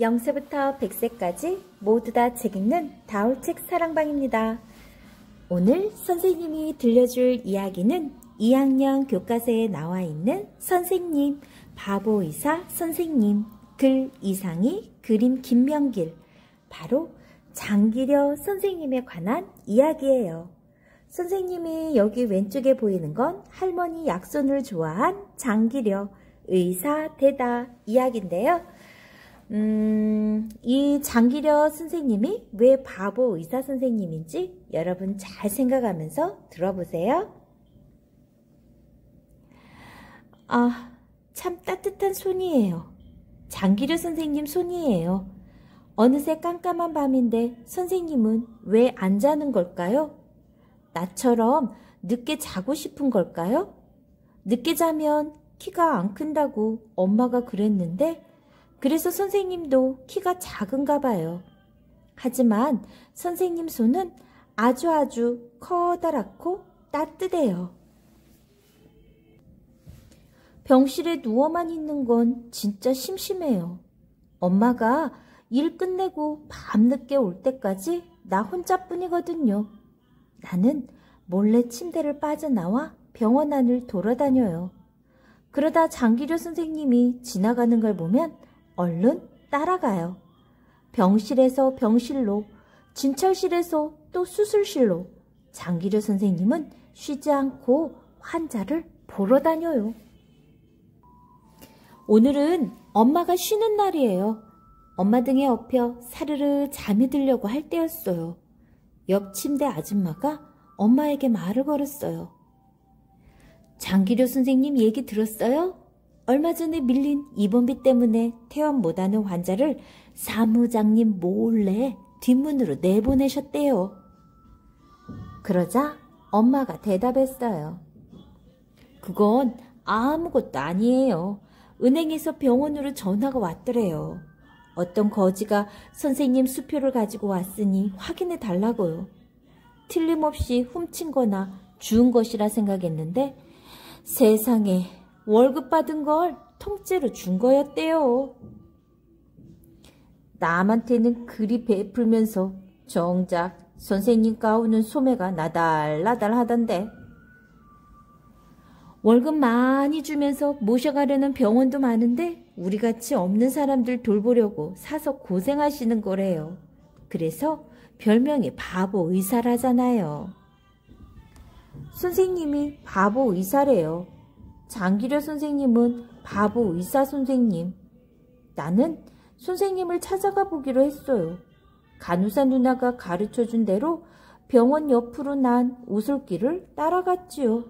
0세부터 100세까지 모두 다 책 읽는 다울책 사랑방입니다. 오늘 선생님이 들려줄 이야기는 2학년 교과서에 나와 있는 선생님, 바보의사 선생님, 글 이상희, 그림 김명길, 바로 장기려 선생님에 관한 이야기예요. 선생님이 여기 왼쪽에 보이는 건 할머니 약손을 좋아한 장기려, 의사, 대다 이야기인데요. 음, 이 장기려 선생님이 왜 바보 의사 선생님인지 여러분 잘 생각하면서 들어보세요. 아, 참 따뜻한 손이에요. 장기려 선생님 손이에요. 어느새 깜깜한 밤인데 선생님은 왜 안 자는 걸까요? 나처럼 늦게 자고 싶은 걸까요? 늦게 자면 키가 안 큰다고 엄마가 그랬는데 그래서 선생님도 키가 작은가 봐요. 하지만 선생님 손은 아주 아주 커다랗고 따뜻해요. 병실에 누워만 있는 건 진짜 심심해요. 엄마가 일 끝내고 밤늦게 올 때까지 나 혼자뿐이거든요. 나는 몰래 침대를 빠져나와 병원 안을 돌아다녀요. 그러다 장기료 선생님이 지나가는 걸 보면 얼른 따라가요. 병실에서 병실로, 진찰실에서 또 수술실로 장기료 선생님은 쉬지 않고 환자를 보러 다녀요. 오늘은 엄마가 쉬는 날이에요. 엄마 등에 엎여 사르르 잠이 들려고 할 때였어요. 옆 침대 아줌마가 엄마에게 말을 걸었어요. 장기료 선생님 얘기 들었어요? 얼마 전에 밀린 입원비 때문에 퇴원 못하는 환자를 사무장님 몰래 뒷문으로 내보내셨대요. 그러자 엄마가 대답했어요. 그건 아무것도 아니에요. 은행에서 병원으로 전화가 왔더래요. 어떤 거지가 선생님 수표를 가지고 왔으니 확인해 달라고요. 틀림없이 훔친 거나 주운 것이라 생각했는데 세상에 월급 받은 걸 통째로 준 거였대요. 남한테는 그리 베풀면서 정작 선생님 가오는 소매가 나달나달 하던데. 월급 많이 주면서 모셔가려는 병원도 많은데 우리같이 없는 사람들 돌보려고 사서 고생하시는 거래요. 그래서 별명이 바보 의사라잖아요. 선생님이 바보 의사래요. 장기려 선생님은 바보 의사 선생님. 나는 선생님을 찾아가 보기로 했어요. 간호사 누나가 가르쳐 준 대로 병원 옆으로 난 오솔길을 따라갔지요.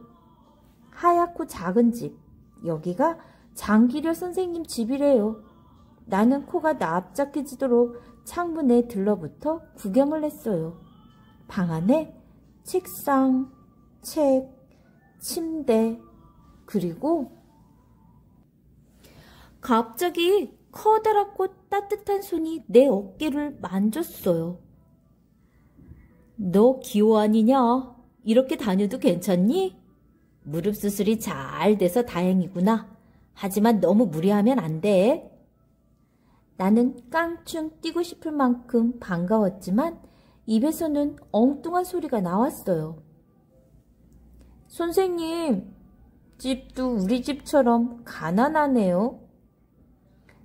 하얗고 작은 집. 여기가 장기려 선생님 집이래요. 나는 코가 납작해지도록 창문에 들러붙어 구경을 했어요. 방 안에 책상, 책, 침대, 그리고 갑자기 커다랗고 따뜻한 손이 내 어깨를 만졌어요. 너 기호 아니냐? 이렇게 다녀도 괜찮니? 무릎 수술이 잘 돼서 다행이구나. 하지만 너무 무리하면 안 돼. 나는 깡충 뛰고 싶을 만큼 반가웠지만 입에서는 엉뚱한 소리가 나왔어요. 선생님, 집도 우리 집처럼 가난하네요.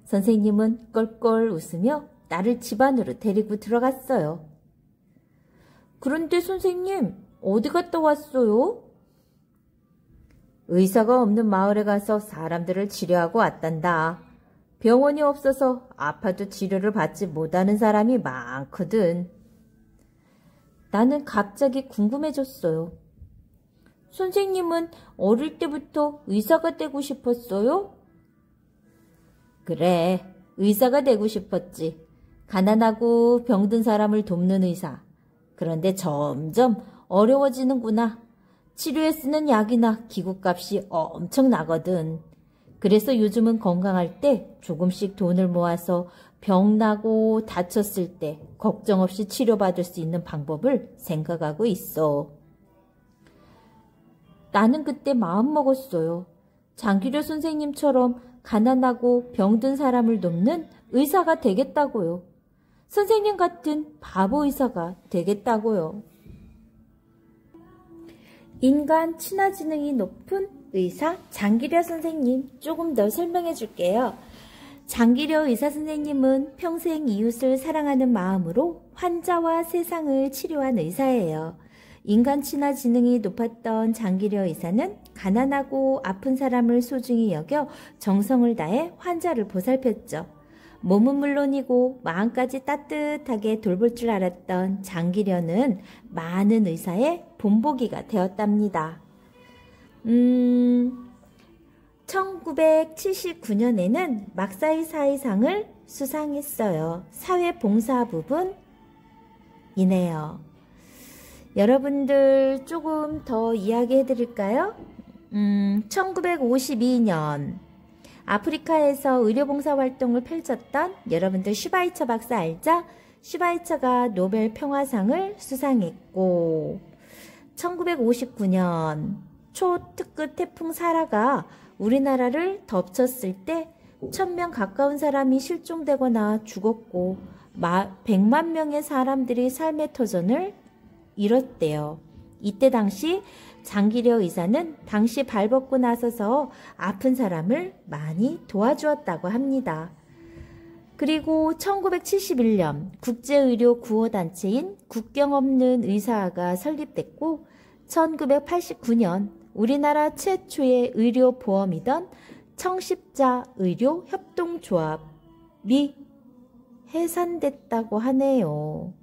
선생님은 껄껄 웃으며 나를 집 안으로 데리고 들어갔어요. 그런데 선생님, 어디 갔다 왔어요? 의사가 없는 마을에 가서 사람들을 치료하고 왔단다. 병원이 없어서 아파도 치료를 받지 못하는 사람이 많거든. 나는 갑자기 궁금해졌어요. 선생님은 어릴 때부터 의사가 되고 싶었어요? 그래, 의사가 되고 싶었지. 가난하고 병든 사람을 돕는 의사. 그런데 점점 어려워지는구나. 치료에 쓰는 약이나 기구값이 엄청 나거든. 그래서 요즘은 건강할 때 조금씩 돈을 모아서 병나고 다쳤을 때 걱정 없이 치료받을 수 있는 방법을 생각하고 있어. 나는 그때 마음먹었어요. 장기료 선생님처럼 가난하고 병든 사람을 돕는 의사가 되겠다고요. 선생님 같은 바보 의사가 되겠다고요. 인간 친화지능이 높은 의사 장기려 선생님 조금 더 설명해 줄게요. 장기려 의사 선생님은 평생 이웃을 사랑하는 마음으로 환자와 세상을 치료한 의사예요. 인간 친화 지능이 높았던 장기려 의사는 가난하고 아픈 사람을 소중히 여겨 정성을 다해 환자를 보살폈죠. 몸은 물론이고 마음까지 따뜻하게 돌볼 줄 알았던 장기려는 많은 의사의 본보기가 되었답니다. 음, 1979년에는 막사이 사회상을 수상했어요. 사회봉사 부분 이네요. 여러분들 조금 더 이야기해 드릴까요? 음, 1952년 아프리카에서 의료봉사 활동을 펼쳤던 여러분들 슈바이처 박사 알죠? 슈바이처가 노벨 평화상을 수상했고 1959년 초특급 태풍 사라가 우리나라를 덮쳤을 때 천명 가까운 사람이 실종되거나 죽었고 100만 명의 사람들이 삶의 터전을 잃었대요. 이때 당시 장기려 의사는 당시 발벗고 나서서 아픈 사람을 많이 도와주었다고 합니다. 그리고 1971년 국제의료 구호단체인 국경 없는 의사가 설립됐고 1989년 우리나라 최초의 의료보험이던 청십자 의료협동조합이 해산됐다고 하네요.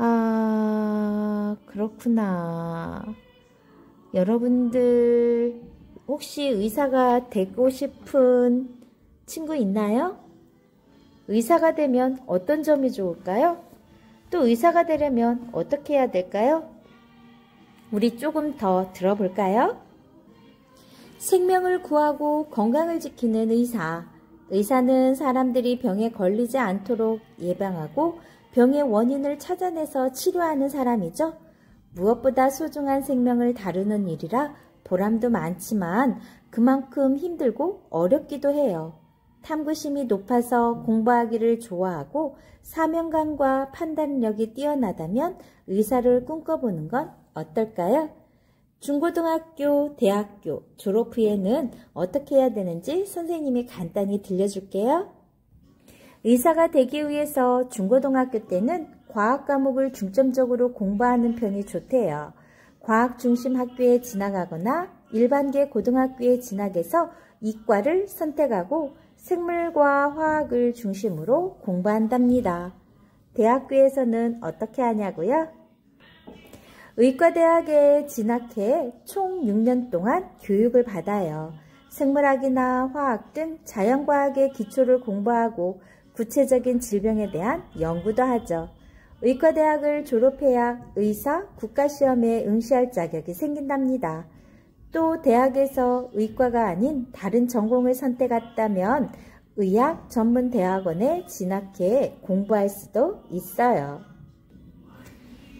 아, 그렇구나. 여러분들 혹시 의사가 되고 싶은 친구 있나요? 의사가 되면 어떤 점이 좋을까요? 또 의사가 되려면 어떻게 해야 될까요? 우리 조금 더 들어볼까요? 생명을 구하고 건강을 지키는 의사. 의사는 사람들이 병에 걸리지 않도록 예방하고 병의 원인을 찾아내서 치료하는 사람이죠. 무엇보다 소중한 생명을 다루는 일이라 보람도 많지만 그만큼 힘들고 어렵기도 해요. 탐구심이 높아서 공부하기를 좋아하고 사명감과 판단력이 뛰어나다면 의사를 꿈꿔보는 건 어떨까요? 중고등학교, 대학교 졸업 후에는 어떻게 해야 되는지 선생님이 간단히 들려줄게요. 의사가 되기 위해서 중고등학교 때는 과학 과목을 중점적으로 공부하는 편이 좋대요. 과학 중심 학교에 진학하거나 일반계 고등학교에 진학해서 이과를 선택하고 생물과 화학을 중심으로 공부한답니다. 대학교에서는 어떻게 하냐고요? 의과대학에 진학해 총 6년 동안 교육을 받아요. 생물학이나 화학 등 자연과학의 기초를 공부하고 구체적인 질병에 대한 연구도 하죠. 의과대학을 졸업해야 의사 국가시험에 응시할 자격이 생긴답니다. 또 대학에서 의과가 아닌 다른 전공을 선택했다면 의학 전문 대학원에 진학해 공부할 수도 있어요.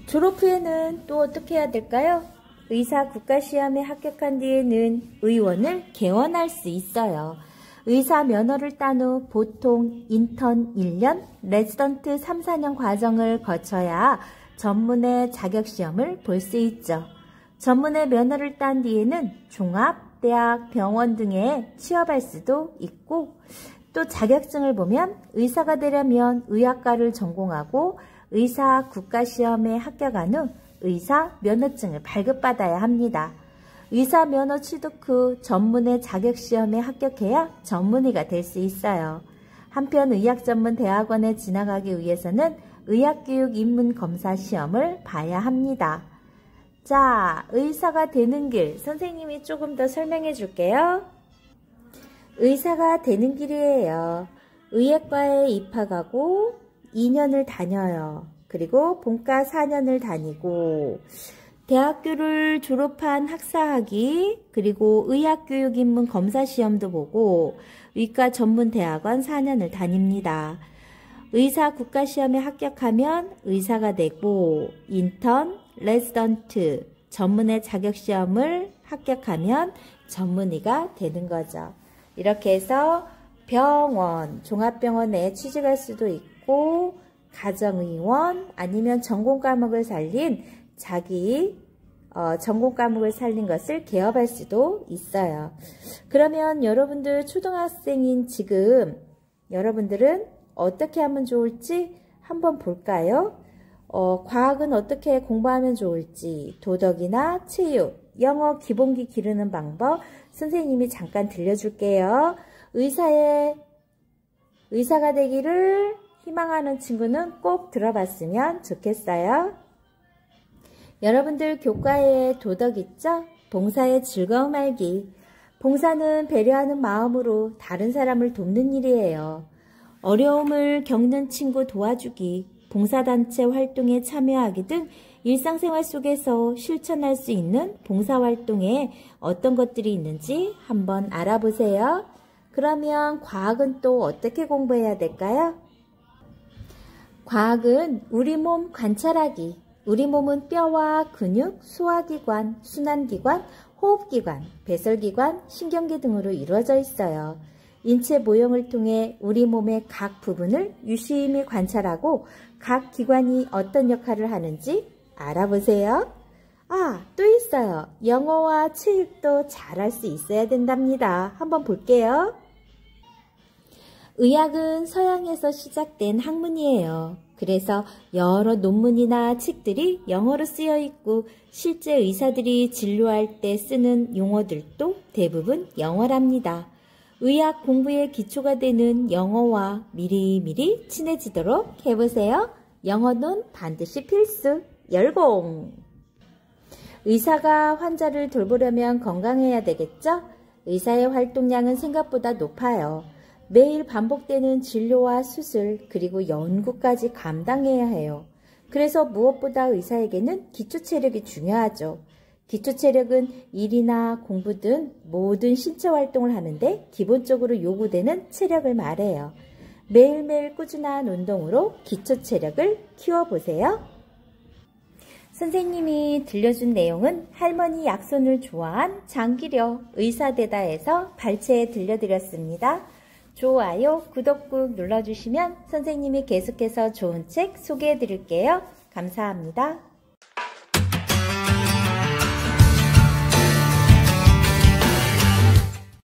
졸업 후에는 또 어떻게 해야 될까요? 의사 국가시험에 합격한 뒤에는 의원을 개원할 수 있어요. 의사 면허를 딴 후 보통 인턴 1년, 레지던트 3, 4년 과정을 거쳐야 전문의 자격시험을 볼 수 있죠. 전문의 면허를 딴 뒤에는 종합, 대학, 병원 등에 취업할 수도 있고 또 자격증을 보면 의사가 되려면 의학과를 전공하고 의사 국가시험에 합격한 후 의사 면허증을 발급받아야 합니다. 의사 면허 취득 후 전문의 자격시험에 합격해야 전문의가 될 수 있어요. 한편 의학전문대학원에 진학하기 위해서는 의학교육 입문검사 시험을 봐야 합니다. 자, 의사가 되는 길 선생님이 조금 더 설명해 줄게요. 의사가 되는 길이에요. 의학과에 입학하고 2년을 다녀요. 그리고 본과 4년을 다니고 대학교를 졸업한 학사학위 그리고 의학교육입문 검사 시험도 보고 의과 전문 대학원 4년을 다닙니다. 의사 국가 시험에 합격하면 의사가 되고 인턴, 레지던트, 전문의 자격 시험을 합격하면 전문의가 되는 거죠. 이렇게 해서 병원, 종합병원에 취직할 수도 있고 가정의원 아니면 전공 과목을 살린 자기 어, 전공 과목을 살린 것을 개업할 수도 있어요. 그러면 여러분들 초등학생인 지금 여러분들은 어떻게 하면 좋을지 한번 볼까요? 어, 과학은 어떻게 공부하면 좋을지, 도덕이나 체육, 영어 기본기 기르는 방법 선생님이 잠깐 들려줄게요. 의사의 의사가 되기를 희망하는 친구는 꼭 들어봤으면 좋겠어요. 여러분들 교과에 도덕 있죠? 봉사의 즐거움 알기. 봉사는 배려하는 마음으로 다른 사람을 돕는 일이에요. 어려움을 겪는 친구 도와주기, 봉사단체 활동에 참여하기 등 일상생활 속에서 실천할 수 있는 봉사활동에 어떤 것들이 있는지 한번 알아보세요. 그러면 과학은 또 어떻게 공부해야 될까요? 과학은 우리 몸 관찰하기. 우리 몸은 뼈와 근육, 소화기관, 순환기관, 호흡기관, 배설기관, 신경계 등으로 이루어져 있어요. 인체 모형을 통해 우리 몸의 각 부분을 유심히 관찰하고 각 기관이 어떤 역할을 하는지 알아보세요. 아, 또 있어요. 영어와 체육도 잘할 수 있어야 된답니다. 한번 볼게요. 의학은 서양에서 시작된 학문이에요. 그래서 여러 논문이나 책들이 영어로 쓰여 있고 실제 의사들이 진료할 때 쓰는 용어들도 대부분 영어랍니다. 의학 공부의 기초가 되는 영어와 미리미리 친해지도록 해보세요. 영어는 반드시 필수. 열공! 의사가 환자를 돌보려면 건강해야 되겠죠? 의사의 활동량은 생각보다 높아요. 매일 반복되는 진료와 수술, 그리고 연구까지 감당해야 해요. 그래서 무엇보다 의사에게는 기초 체력이 중요하죠. 기초 체력은 일이나 공부 등 모든 신체 활동을 하는데 기본적으로 요구되는 체력을 말해요. 매일매일 꾸준한 운동으로 기초 체력을 키워보세요. 선생님이 들려준 내용은 할머니 약손을 좋아한 장기려 의사대다에서 발췌해 들려드렸습니다. 좋아요, 구독 꾹 눌러주시면 선생님이 계속해서 좋은 책 소개해 드릴게요. 감사합니다.